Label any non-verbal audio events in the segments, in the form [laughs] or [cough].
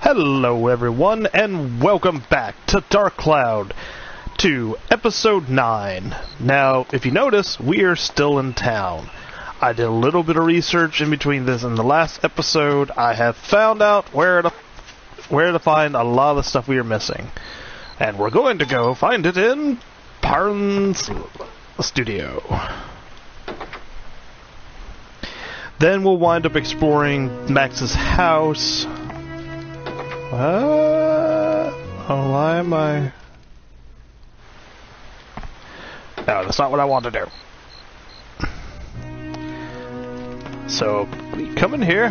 Hello everyone and welcome back to Dark Cloud 2 episode 9. Now, if you notice, we are still in town. I did a little bit of research in between this and the last episode. I have found out where to where to find a lot of the stuff we are missing. And we're going to go find it in Parn's studio. Then we'll wind up exploring Max's house. What? Oh, why am I... No, that's not what I want to do. So, come in here.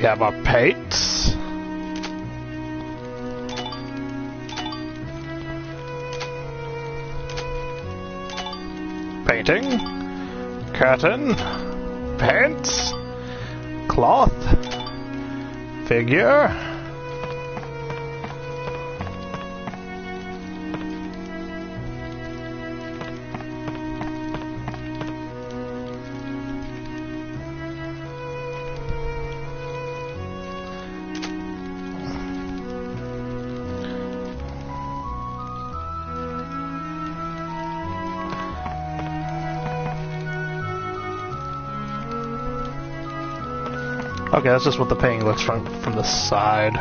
We have our paints. Painting. Curtain. Pants. Cloth. Figure. Okay, that's just what the painting looks from from the side.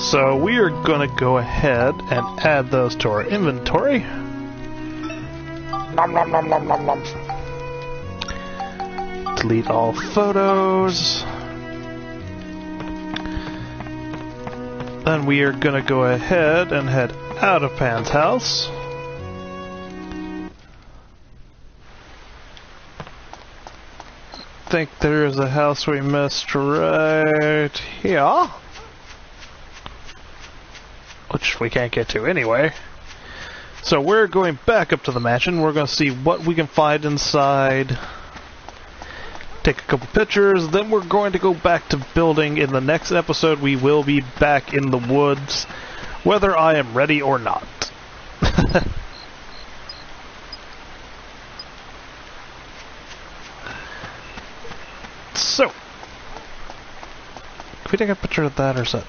So we are going to go ahead and add those to our inventory. Nom, nom, nom, nom, nom, nom. Delete all photos. Then we are going to go ahead and head out of Pan's house. Think there's a house we missed right here. Which we can't get to anyway. So we're going back up to the mansion. We're going to see what we can find inside. Take a couple pictures. Then we're going to go back to building. In the next episode, we will be back in the woods whether I am ready or not. [laughs] so, can we take a picture of that or is that?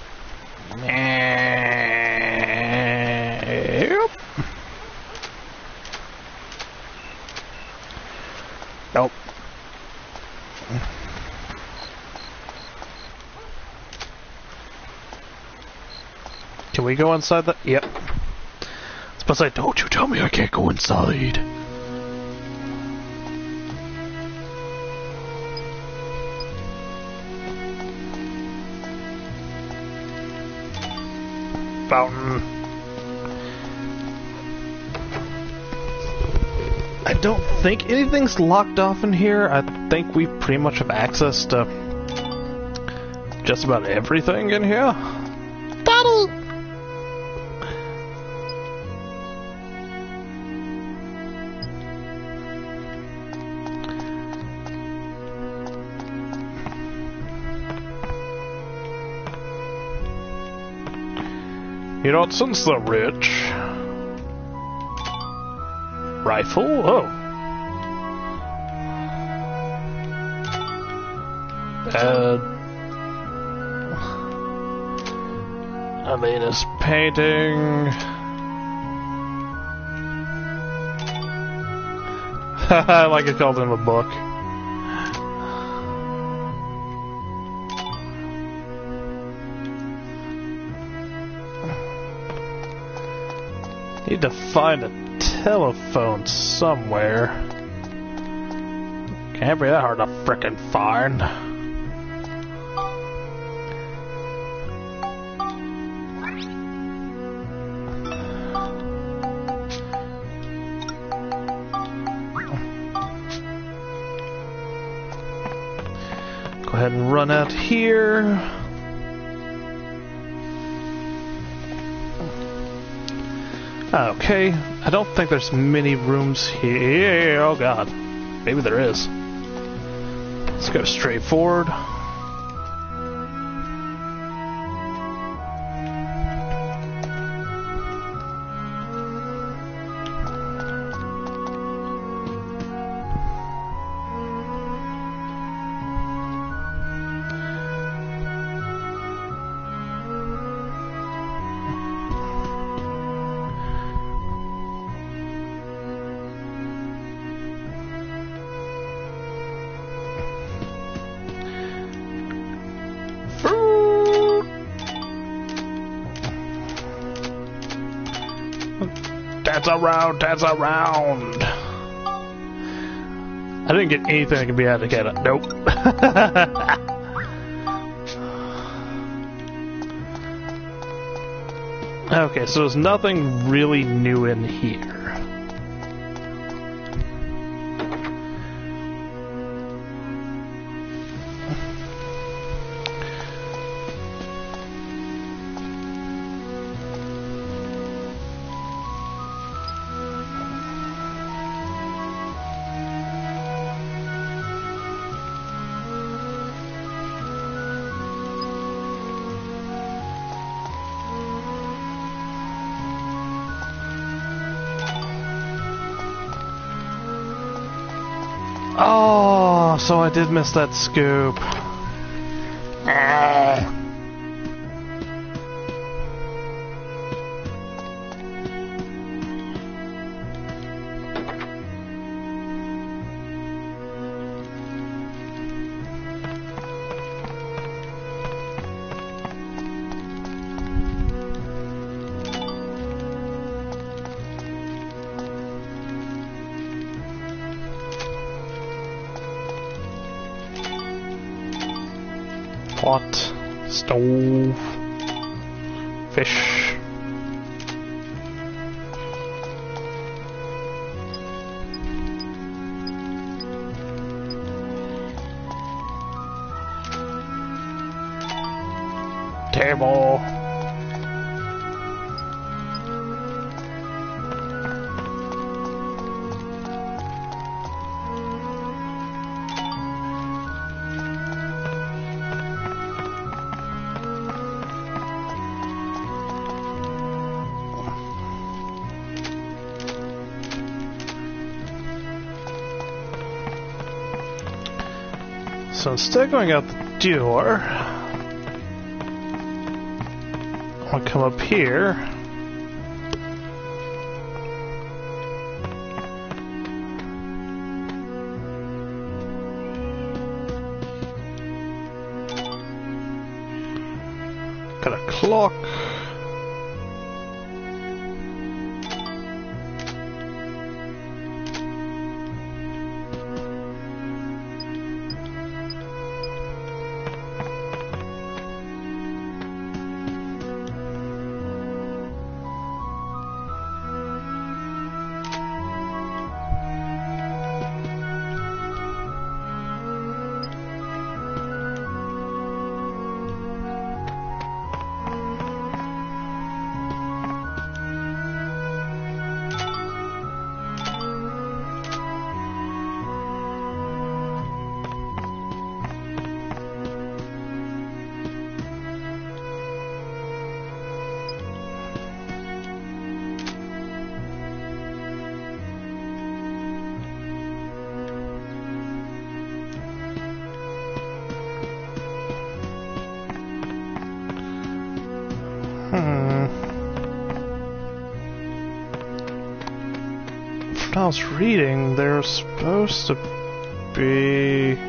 Yep. Nope. Can we go inside that? Yep. I to say, don't you tell me I can't go inside. Fountain. I don't think anything's locked off in here. I think we pretty much have access to just about everything in here. You know, since the rich. Rifle? Oh. Uh, I mean, it's painting. [laughs] I like it called in a book. Need to find a telephone somewhere. Can't be that hard to frickin' find. Okay, I don't think there's many rooms here. Oh god. Maybe there is. Let's go straight forward. Around. I didn't get anything that can be added to it. Nope. [laughs] okay, so there's nothing really new in here. So I did miss that scoop. Pot, stove, fish. Table. So instead of going out the door, I'll come up here. Got a clock. Was reading, they're supposed to be.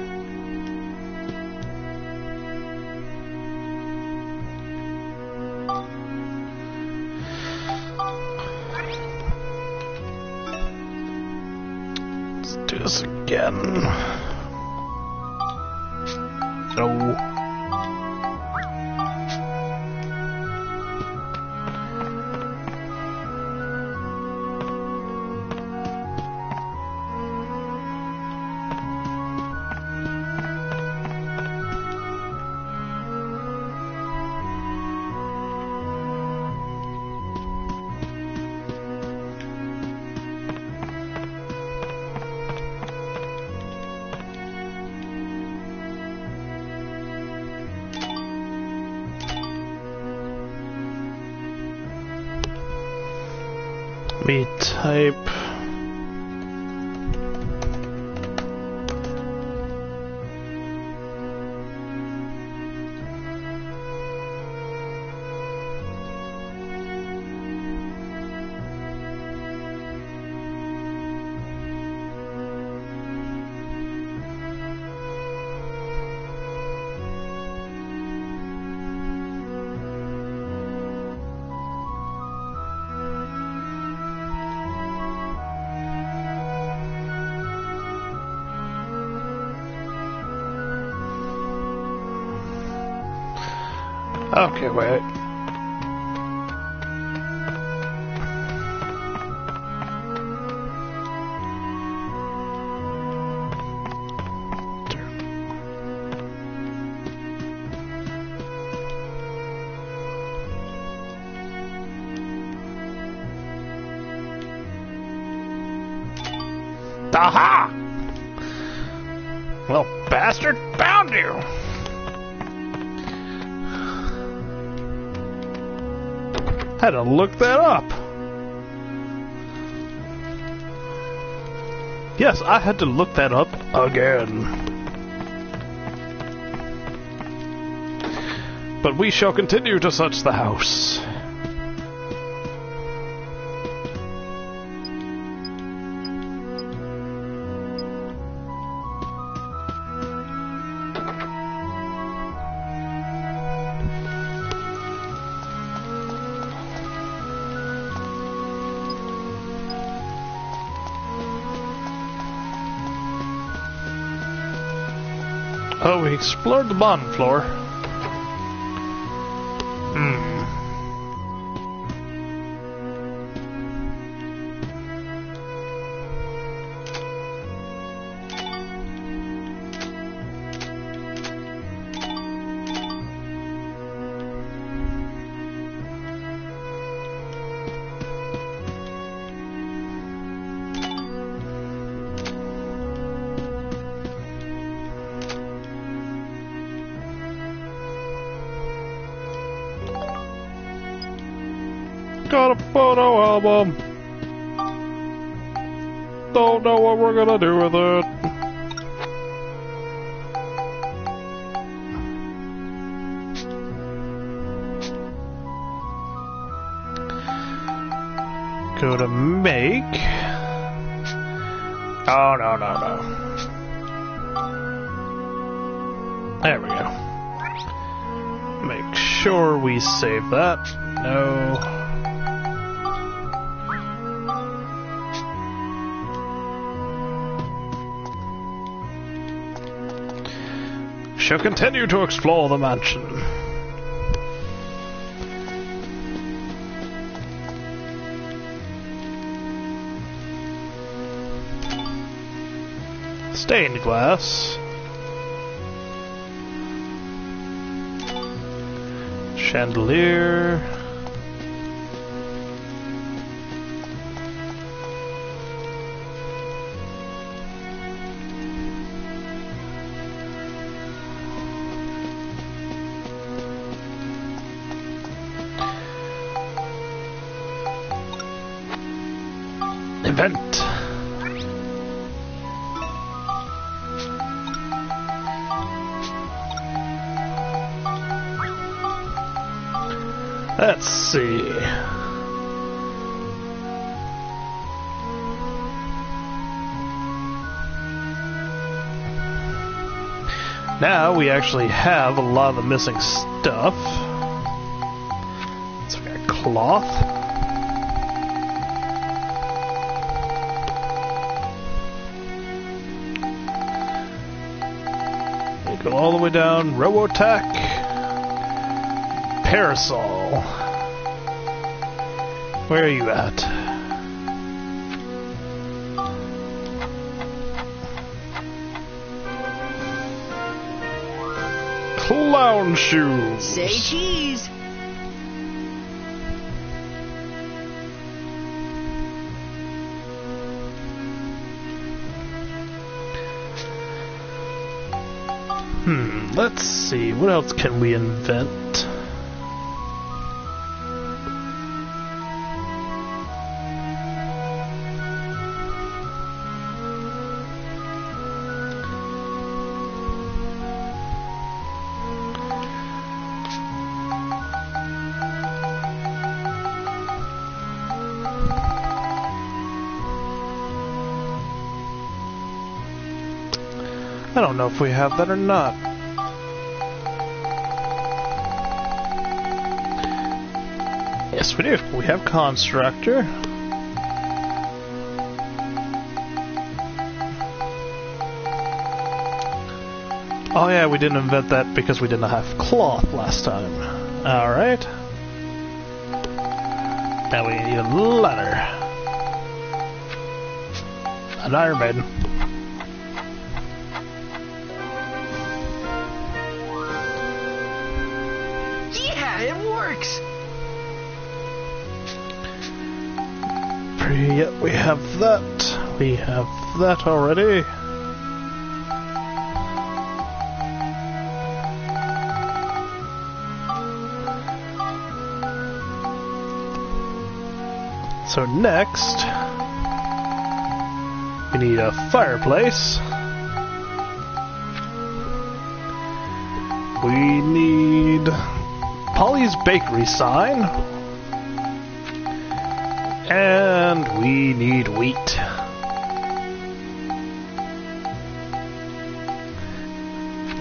Type. Okay, wait. Had to look that up. Yes, I had to look that up again. But we shall continue to search the house. Oh, we explored the bottom floor. Don't know what we're gonna do with it. Go to make. Oh, no, no, no. There we go. Make sure we save that. No. Shall continue to explore the mansion. Stained glass. Chandelier. Event. Let's see. Now we actually have a lot of the missing stuff. So we got cloth. All the way down. Robotech. Parasol. Where are you at? Clown shoes. Say cheese. Let's see, what else can we invent? I don't know if we have that or not. Yes, we do. We have Constructor. Oh yeah, we didn't invent that because we didn't have cloth last time. Alright. Now we need a ladder. An Iron Maiden. Yep, we have that. We have that already. So next, we need a fireplace. We need Polly's bakery sign. And we need wheat.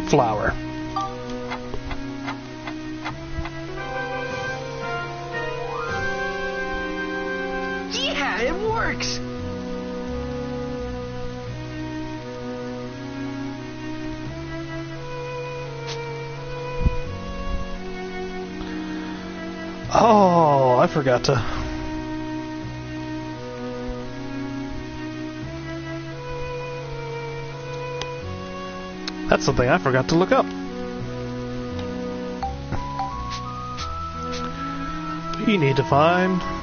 Flour. Yeah, it works. Oh, I forgot to. That's something I forgot to look up. We need to find.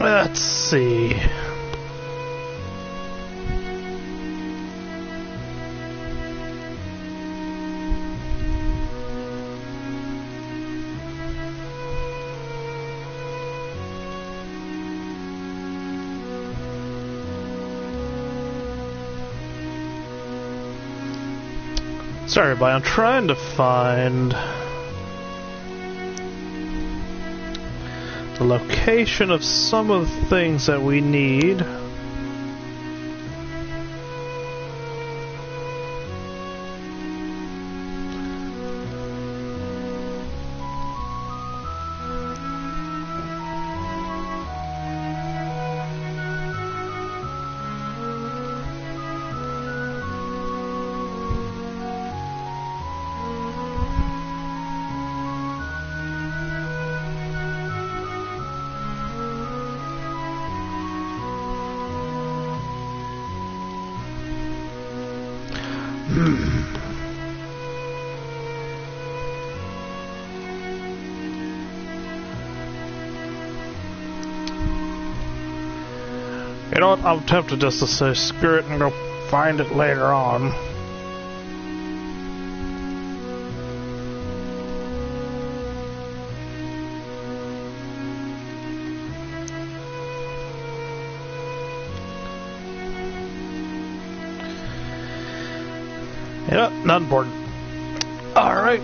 Let's see. Sorry, but I'm trying to find the location of some of the things that we need. You know what? I'm tempted just to say screw it and go find it later on. Not important. Alright.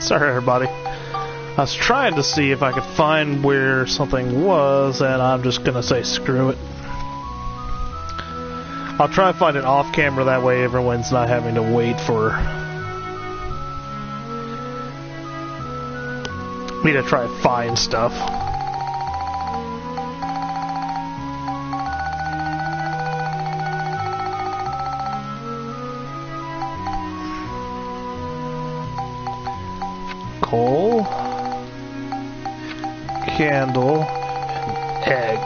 [laughs] Sorry, everybody. I was trying to see if I could find where something was, and I'm just gonna say screw it. I'll try and find it off camera, that way everyone's not having to wait for me to try and find stuff. Candle, and egg.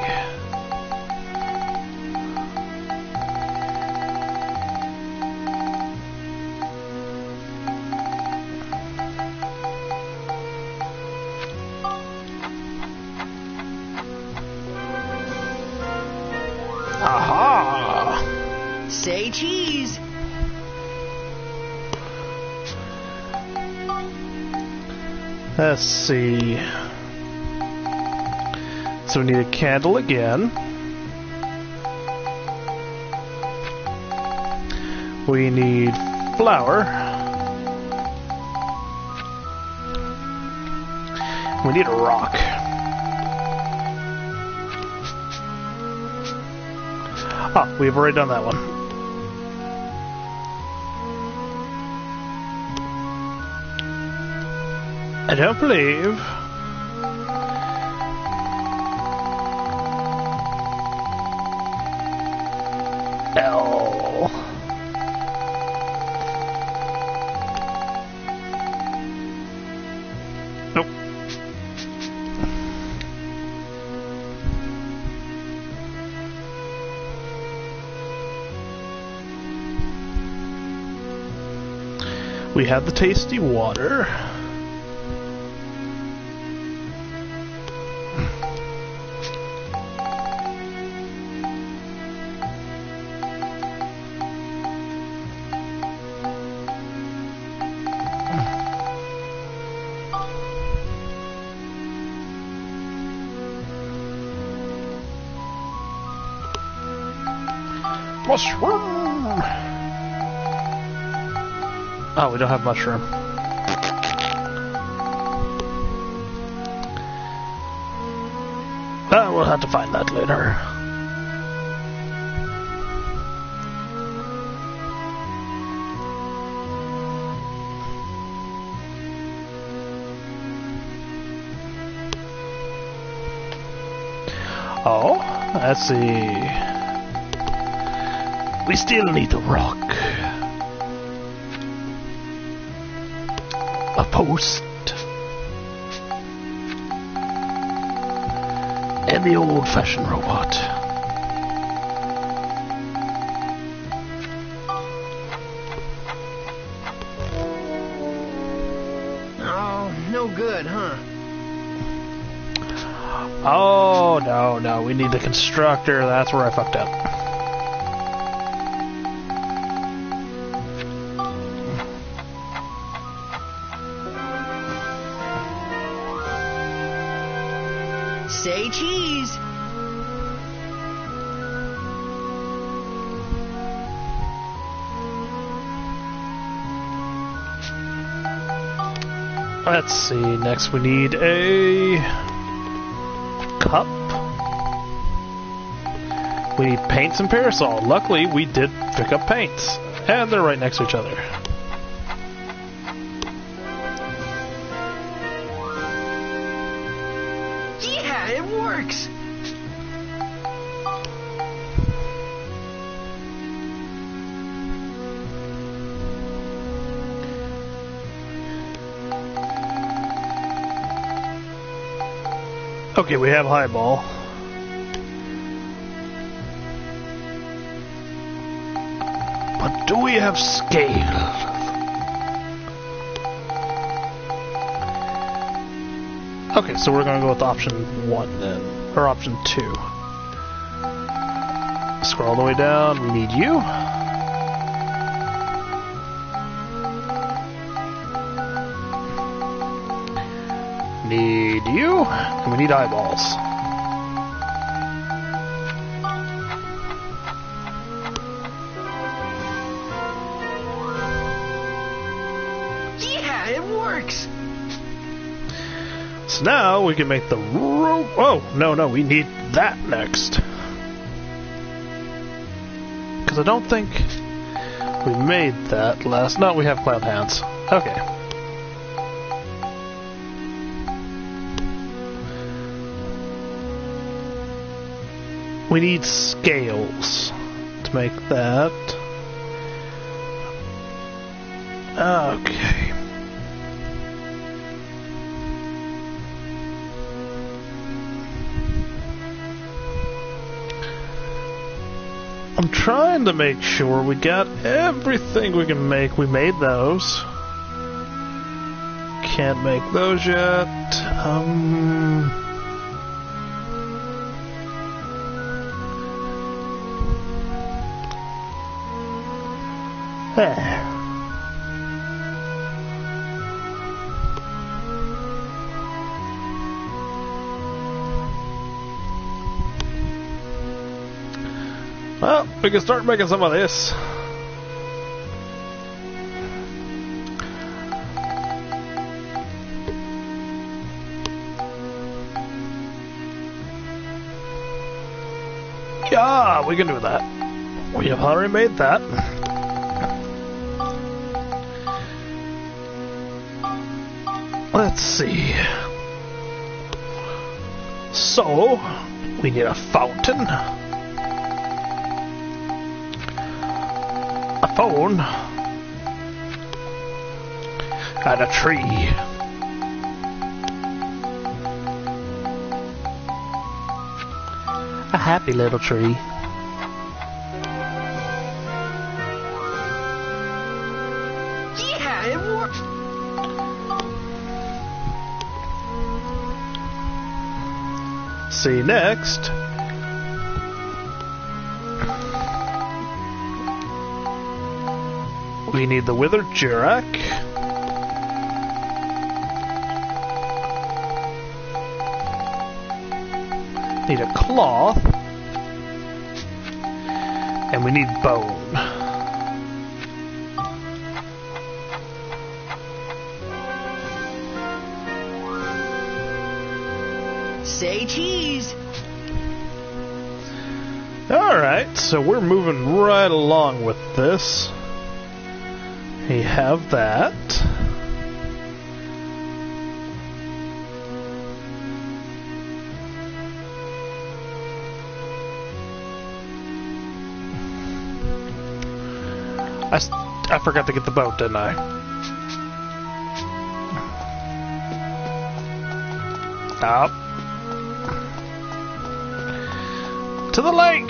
Aha! Say cheese. Let's see. So we need a candle again. We need flour. We need a rock. Ah, we've already done that one. I don't believe. Have the tasty water. Mushroom! Oh, we don't have mushroom. Uh, we'll have to find that later. Oh, let's see. We still need the rock. Post. And the old fashioned robot. Oh, no good, huh? Oh, no, no. We need the constructor. That's where I fucked up. Let's see. Next, we need a cup. We need paints and parasol. Luckily, we did pick up paints, and they're right next to each other. Yeah, it works. Okay, we have highball. But do we have scale? Okay, so we're gonna go with option one then, or option two. Scroll all the way down. We need you. And we need eyeballs. Yeah, it works. So now we can make the rope. Oh, no, no, we need that next. Because I don't think we made that last. No, we have cloud hands. Okay. We need scales to make that. Okay. I'm trying to make sure we got everything we can make. We made those. Can't make those yet. Um. There. Well, we can start making some of this. Yeah, we can do that. We have already made that. Let's see. So, we need a fountain. A phone. And a tree. A happy little tree. Yeah, it works. See next. We need the withered Jurak. Need a cloth. And we need bone. Say cheese. Alright, so we're moving right along with this. We have that. I, I forgot to get the boat, didn't I? Up. To the lake!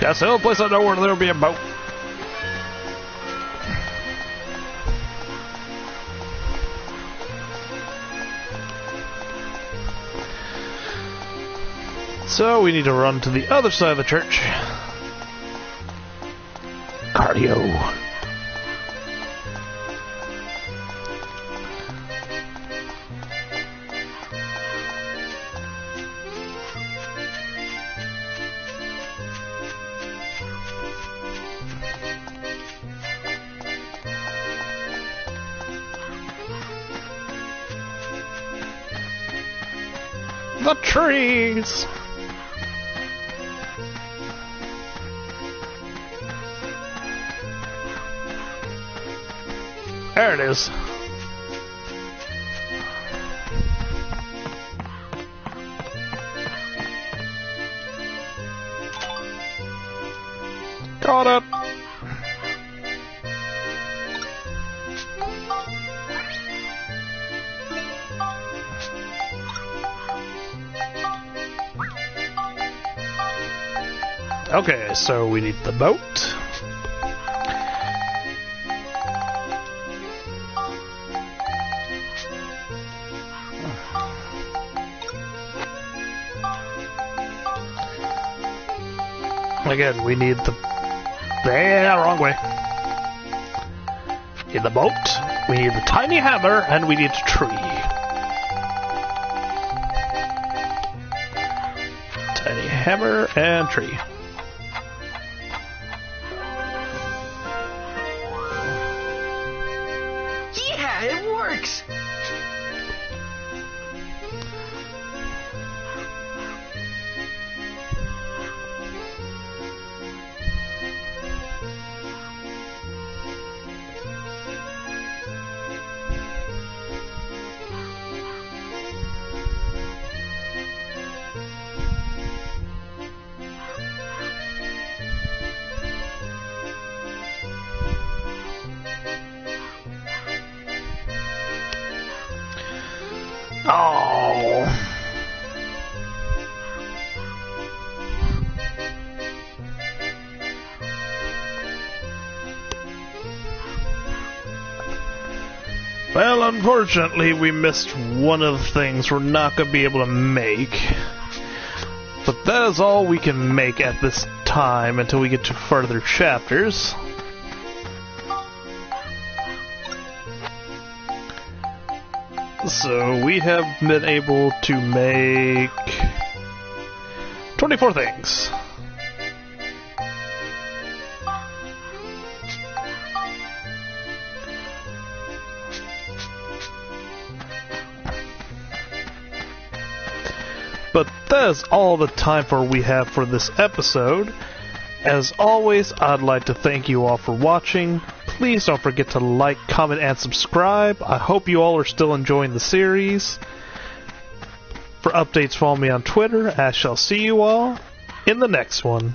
That's the only place I know where there'll be a boat. So we need to run to the other side of the church. The trees. There it is. Got it. Okay, so we need the boat. Again, we need the. Yeah, wrong way. Need the boat, we need the tiny hammer, and we need a tree. Tiny hammer and tree. Well, unfortunately, we missed one of the things we're not going to be able to make. But that is all we can make at this time until we get to further chapters. So we have been able to make 24 things. That is all the time for we have for this episode. As always, I'd like to thank you all for watching. Please don't forget to like, comment, and subscribe. I hope you all are still enjoying the series. For updates, follow me on Twitter. I shall see you all in the next one.